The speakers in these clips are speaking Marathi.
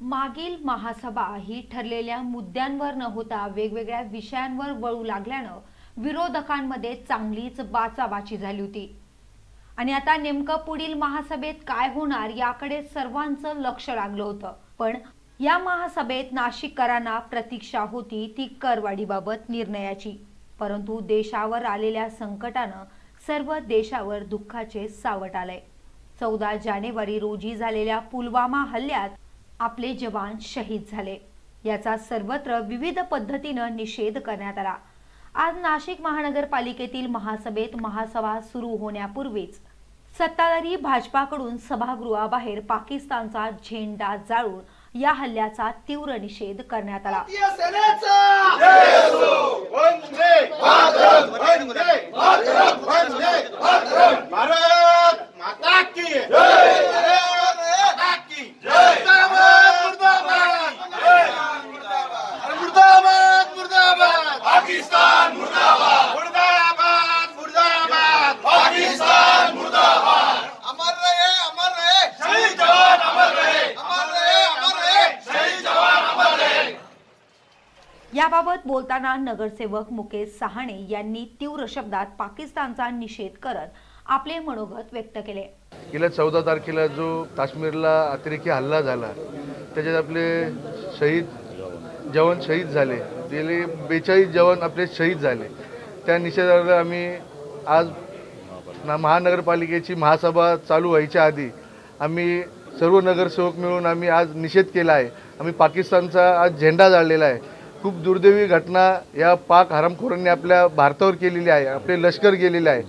मागील महासभा ही ठरलेल्या मुद्द्यांवर न होता वेगवेगळ्या विषयांवर वळू लागल्यानं विरोधकांमध्ये चांगलीच बाचाबाची झाली होती. आणि आता नेमकं पुढील महासभेत काय होणार याकडे सर्वांचं लक्ष लागलं होतं. पण या महासभेत नाशिककरांना प्रतीक्षा होती ती करवाढीबाबत निर्णयाची. परंतु देशावर आलेल्या संकटानं सर्व देशावर दुःखाचे सावट आलंय. चौदा जानेवारी रोजी झालेल्या पुलवामा हल्ल्यात आपले जवान शहीद झाले. याचा सर्वत्र विविध पद्धतीनं निषेध करण्यात आला. आज नाशिक महानगरपालिकेतील महासभेत महासभा सुरू होण्यापूर्वीच सत्ताधारी भाजपाकडून सभागृहाबाहेर पाकिस्तानचा झेंडा जाळून या हल्ल्याचा तीव्र निषेध करण्यात आला. सेनेचा वंदे वंदे वंदे याबाबत बोलताना नगरसेवक मुकेश सहाणे यांनी तीव्र शब्दात पाकिस्तानचा निषेध करत आपले मनोगत व्यक्त केले. गेल्या चौदा तारखेला जो काश्मीरला अतिरेकी हल्ला झाला त्याच्यात आपले शहीद जवान शहीद झाले गेले बेचाळीस जवान आपले शहीद झाले. त्या निषेधार्थ आम्ही आज महानगरपालिकेची महासभा चालू व्हायच्या आधी आम्ही सर्व नगरसेवक मिळून आम्ही आज निषेध केला आहे. आम्ही पाकिस्तानचा आज झेंडा जाळलेला आहे. खूप दुर्दैवी घटना या पाक हरामखोरांनी आपल्या भारतावर केलेली आहे आपले लष्कर गेलेले आहे.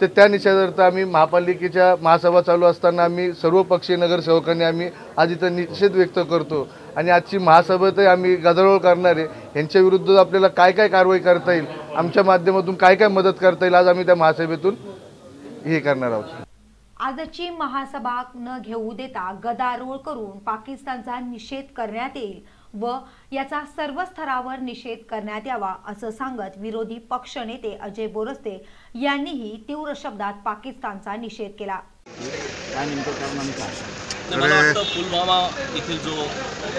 तर त्या निषेधार्थ आम्ही महापालिकेच्या महासभा चालू असताना आम्ही सर्व पक्षीय नगरसेवकांनी आम्ही आज इथं निषेध व्यक्त करतो. आणि आजची महासभेतही आम्ही गदारोळ करणारे यांच्या विरुद्ध आपल्याला काय काय कारवाई करता येईल आमच्या माध्यमातून काय काय मदत करता येईल आज आम्ही त्या महासभेतून हे करणार आहोत. आजची महासभा न घेऊ देता गदारोळ करून पाकिस्तानचा निषेध करण्यात येईल व याचा सर्व स्तरावर निषेध करण्यात यावा असं सांगत विरोधी पक्षनेते अजय बोरस्ते यांनीही तीव्र शब्दात पाकिस्तानचा निषेध केला. तर मला वाटतं पुलवामा येथील जो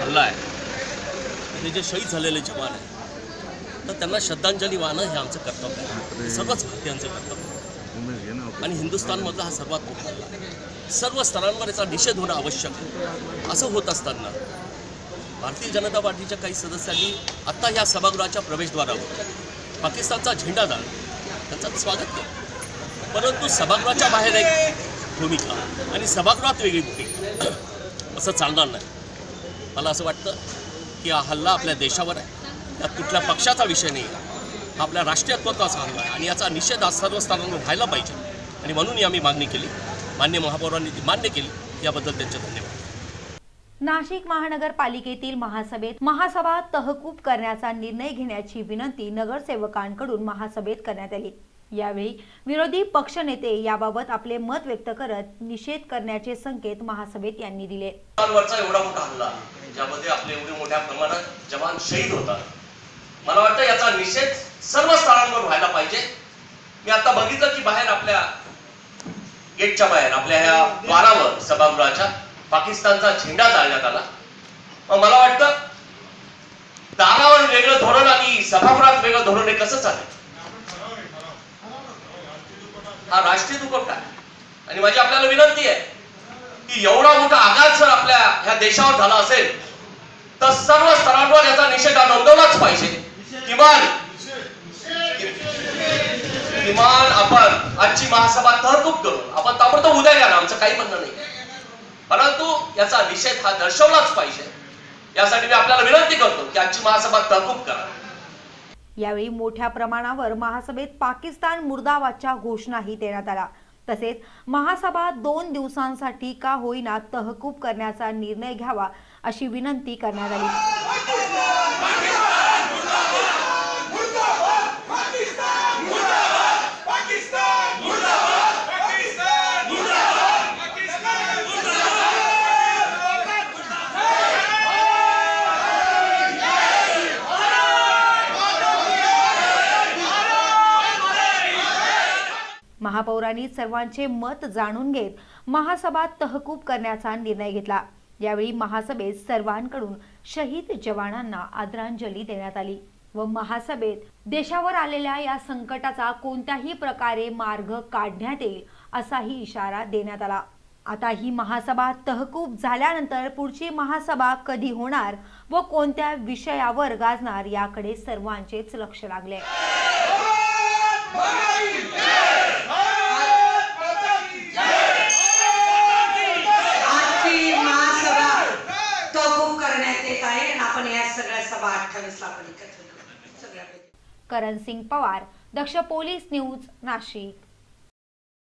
हल्ला आहे जे शहीद झालेले जवान आहेत तर त्यांना श्रद्धांजली वाहणं हे आमचं कर्तव्य आहे. सर्वच भारतीयांचं कर्तव्य आहे. आणि हिंदुस्थानमधला हा सर्वात मोठा हल्ला आहे. सर्व स्तरांवर याचा निषेध होणं आवश्यक आहे. असं होत असताना भारतीय जनता पार्टीच्या काही सदस्यांनी आत्ता या सभागृहाच्या प्रवेशद्वारावर पाकिस्तानचा झेंडा जाळ त्याचं स्वागत केलं. परंतु सभागृहाच्या बाहेर एक भूमिका आणि सभागृहात वेगळी भूमिका. असं चालणार नाही. मला असं वाटतं की हा हल्ला आपल्या देशावर आहे. त्यात कुठल्या पक्षाचा विषय नाही. आहे हा आपल्या राष्ट्रीयत्वाचा हल्ला आहे आणि याचा निषेध आज सर्व स्तरांवर व्हायला पाहिजे. आणि म्हणून आम्ही मागणी केली. मान्य महापौरांनी ती मान्य केली याबद्दल त्यांचे धन्यवाद. नाशिक महानगरपालिकेतील महासभेत महासभा तहकूब करण्याचा निर्णय घेण्याची विनंती नगरसेवकांकडून महासभेत करण्यात आली. यावेळी विरोधी पक्षनेते याबाबत आपले मत व्यक्त करत निषेध करण्याचे संकेत महासभेत यांनी दिले. एवढा मोठा हल्ला ज्यामध्ये आपले एवढे मोठ्या प्रमाणात जवान शहीद होतात. मला वाटतं याचा निषेध सर्व स्तरांवर व्हायला पाहिजे. मी आता बघितलं की बाहेर आपल्या गेटच्या बाहेर आपल्या ह्या द्वारावर सभागृहाच्या पाकिस्तानचा झेंडा जाळण्यात आला. मग मला वाटतं दारावर वेगळं धोरण आणि सभागृहात वेगळं धोरण हे कसं चालेल? हा राष्ट्रीय दुर्घटना काय आणि माझी आपल्याला विनंती आहे की एवढा मोठा आघात जर आपल्या ह्या देशावर झाला असेल तर सर्व स्तरांवर याचा निषेध हा नोंदवलाच पाहिजे. किमान किमान आपण आजची महासभा तहकूब करू आपण ताबडतोब उद्या घ्या आमचं काही म्हणणं नाही. परंतु याचा निषेध हा दर्शवलाच पाहिजे. यासाठी मी आपल्याला विनंती करतो की आजची महासभा तहकूब करा. यावेळी मोठ्या प्रमाणावर महासभेत पाकिस्तान मुर्दाबादच्या घोषणाही देण्यात आल्या तसेच महासभा दोन दिवसांसाठी का होईना तहकूब करण्याचा निर्णय घ्यावा अशी विनंती करण्यात आली. महापौरांनी सर्वांचे मत जाणून घेत महासभा तहकूब करण्याचा निर्णय घेतला. यावेळी महासभेत सर्वांकडून शहीद जवानांना आदरांजली देण्यात आली व महासभेत देशावर आलेल्या या संकटाचा कोणत्याही प्रकारे मार्ग काढण्यात येईल असाही इशारा देण्यात आला. आता ही महासभा तहकूब झाल्यानंतर पुढची महासभा कधी होणार व कोणत्या विषयावर गाजणार याकडे सर्वांचेच लक्ष लागले आजची महासभा तहकूब करण्यात येत आहे आणि आपण या सगळ्या सभा आपण एकत्र करण सिंग पवार दक्ष पोलीस न्यूज नाशिक.